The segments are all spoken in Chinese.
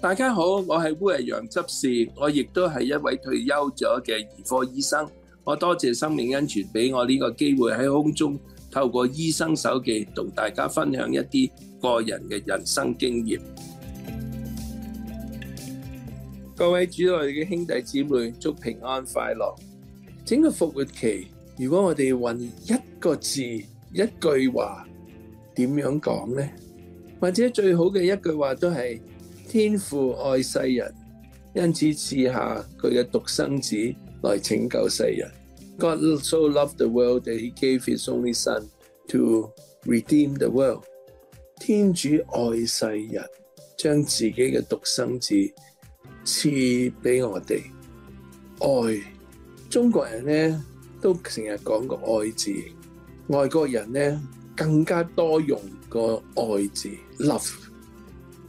大家好，我係烏日陽執事，我亦都係一位退休咗嘅兒科醫生。我多謝生命恩泉俾我呢個機會喺空中透過醫生手記同大家分享一啲個人嘅人生經驗。各位主內嘅兄弟姊妹，祝平安快樂。整個復活期，如果我哋運一個字、一句話，點樣講呢？或者最好嘅一句話都係。天父愛世人，因此赐下佢嘅獨生子來拯救世人。God so loved the world that He gave His only Son to redeem the world。天主愛世人，將自己嘅獨生子賜俾我哋。愛，中國人呢都成日講個愛字，外國人呢更加多用個愛字，love。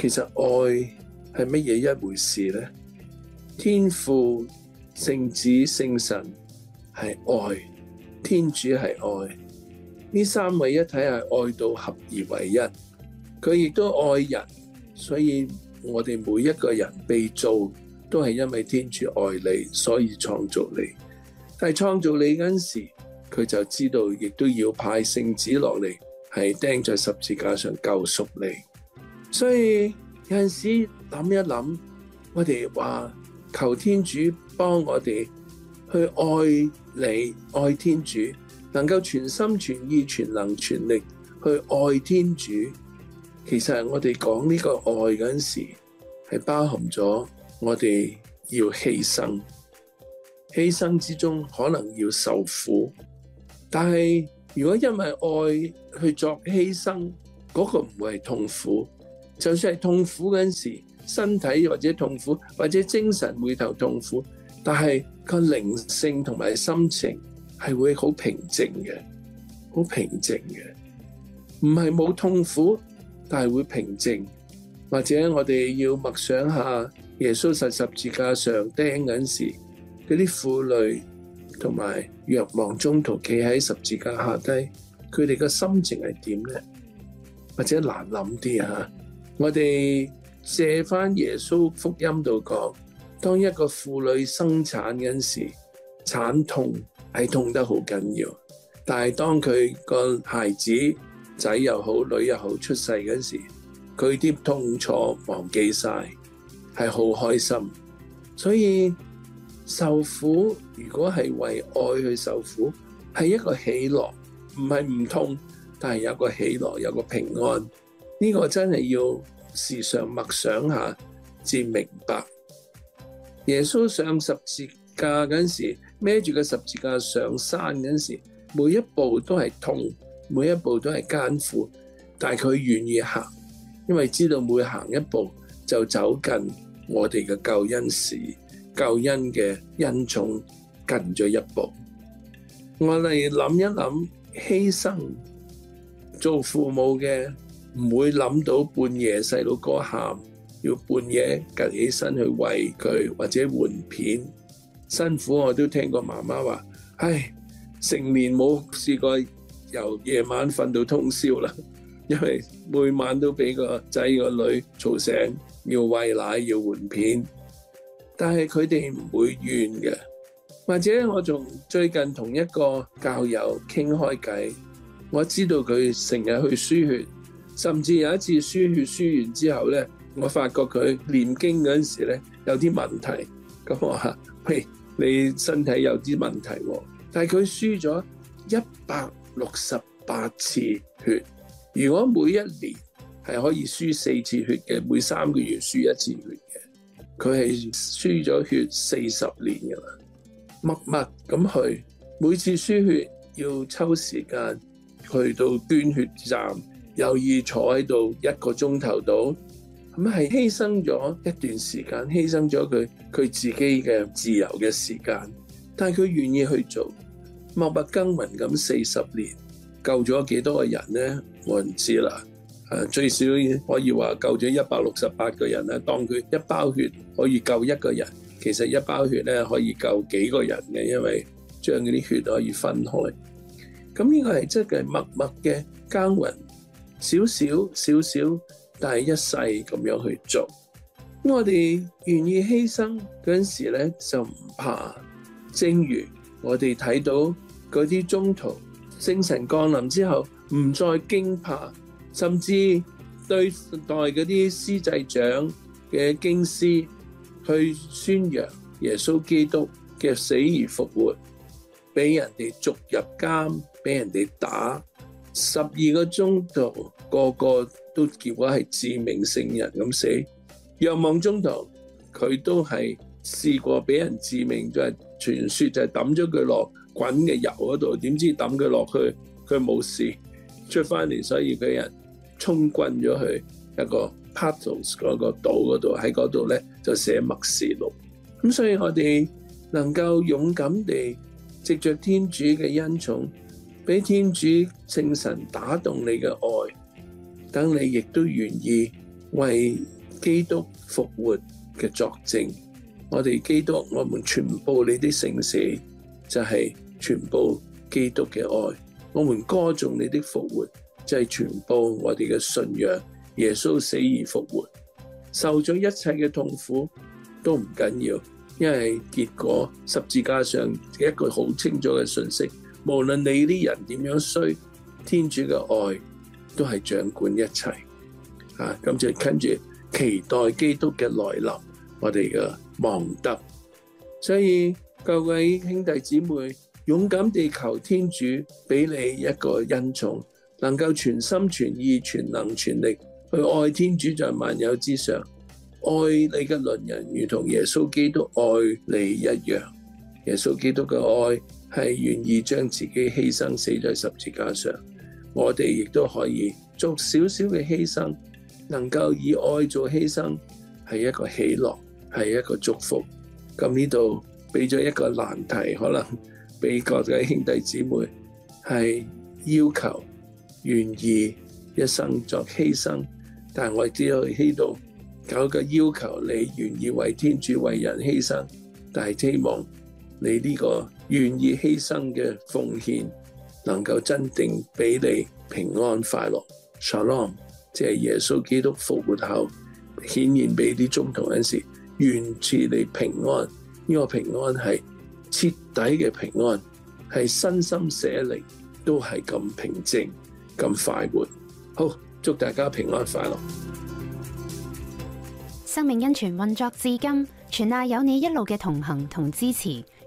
其實愛係乜嘢一回事呢？天父、聖子、聖神係愛，天主係愛，呢三位一體係愛到合而為一。佢亦都愛人，所以我哋每一個人被造都係因為天主愛你，所以創造你。但係創造你嗰陣時，佢就知道，亦都要派聖子落嚟，係釘在十字架上救赎你。所以有陣時諗一諗，我哋話求天主幫我哋去愛你，愛天主，能夠全心全意、全能全力去愛天主。其實我哋講呢個愛嗰陣時，係包含咗我哋要犧牲，犧牲之中可能要受苦。但係如果因為愛去作犧牲，嗰個唔會係痛苦。就算係痛苦嗰陣時，身體或者痛苦，或者精神會頭痛苦，但係個靈性同埋心情係會好平靜嘅，好平靜嘅，唔係冇痛苦，但係會平靜。或者我哋要默想下耶穌實十字架上釘嗰陣時，嗰啲婦女同埋若望中途企喺十字架下低，佢哋嘅心情係點咧？或者難諗啲啊？我哋借翻耶穌福音度講，當一個婦女生產嗰陣時，產痛係痛得好緊要，但係當佢個孩子仔又好女又好出世嗰时，佢啲痛楚忘記晒，係好開心。所以受苦如果係為愛去受苦，係一個喜樂，唔係唔痛，但係有個喜樂，有個平安。呢個真係要時常默想下，至明白。耶穌上十字架嗰陣時，孭住個十字架上山嗰陣時，每一步都係痛，每一步都係艱苦，但係佢願意行，因為知道每行一步就走近我哋嘅救恩時，救恩嘅恩寵近咗一步。我哋諗一諗犧牲，做父母嘅。唔會諗到半夜細路哥喊，要半夜趷起身去餵佢或者換片，辛苦我都聽過媽媽話，唉，成年冇試過由夜晚瞓到通宵啦，因為每晚都俾個仔個女嘈醒，要餵奶要換片，但係佢哋唔會怨嘅。或者我仲最近同一個教友傾開偈，我知道佢成日去輸血。甚至有一次輸血輸完之後咧，我發覺佢念經嗰陣時咧有啲問題，咁我話：喂，你身體有啲問題喎。但係佢輸咗一百六十八次血，如果每一年係可以輸四次血嘅，每三個月輸一次血嘅，佢係輸咗血四十年㗎啦，默默咁去，每次輸血要抽時間去到捐血站。有意坐喺度一個鐘頭度，咁係犧牲咗一段時間，犧牲咗佢佢自己嘅自由嘅時間，但係佢願意去做，默默耕耘咁四十年，救咗幾多個人呢？冇人知啦。誒，最少可以話救咗一百六十八個人啦。當佢一包血可以救一個人，其實一包血咧可以救幾個人嘅，因為將嗰啲血可以分開。咁呢個係真係默默嘅耕耘，少少少少，但係一世咁樣去做。我哋願意犧牲嗰陣時咧，就唔怕。正如我哋睇到嗰啲中途聖神降臨之後，唔再驚怕。甚至對待嗰啲司祭長嘅經師去宣揚耶穌基督嘅死而復活，俾人哋逐入監，俾人哋打十二個鐘頭，個個都結果係致命聖人咁死。若望中徒佢都係試過俾人致命，就係傳說就係抌咗佢落滾嘅油嗰度，點知抌佢落去佢冇事出翻嚟，所以俾人。衝棍咗去一個 Patmos 嗰個島嗰度，喺嗰度咧就寫默示錄。咁所以我哋能夠勇敢地藉着天主嘅恩寵，俾天主聖神打動你嘅愛，等你亦都願意為基督復活嘅作證。我哋基督，我们全部你的聖死，就係全部基督嘅愛。我们歌颂你的復活。就係全部我哋嘅信仰，耶穌死而復活，受咗一切嘅痛苦都唔緊要，因為結果十字架上一個好清楚嘅信息，無論你啲人點樣衰，天主嘅愛都係掌管一切。啊，咁就跟住期待基督嘅來臨，我哋嘅望德。所以各位兄弟姊妹，勇敢地求天主俾你一個恩寵。能夠全心全意、全能全力去愛天主在萬有之上，愛你嘅邻人，如同耶穌基督愛你一樣。耶穌基督嘅愛係願意將自己犧牲死在十字架上，我哋亦都可以做少少嘅犧牲，能夠以愛做犧牲，係一個喜樂，係一個祝福。咁呢度俾咗一個難題，可能俾各位兄弟姊妹係要求。願意一生作犧牲，但我只可以喺度搞個要求，你願意為天主為人犧牲，但係希望你呢個願意犧牲嘅奉獻，能夠真正俾你平安快樂。Shalom，即係耶穌基督復活後顯現俾啲宗徒嗰陣時，願賜你平安。呢個平安係徹底嘅平安，係身心社靈都係咁平靜。咁快活，好，祝大家平安快樂。生命恩泉運作至今，全赖有你一路嘅同行同支持。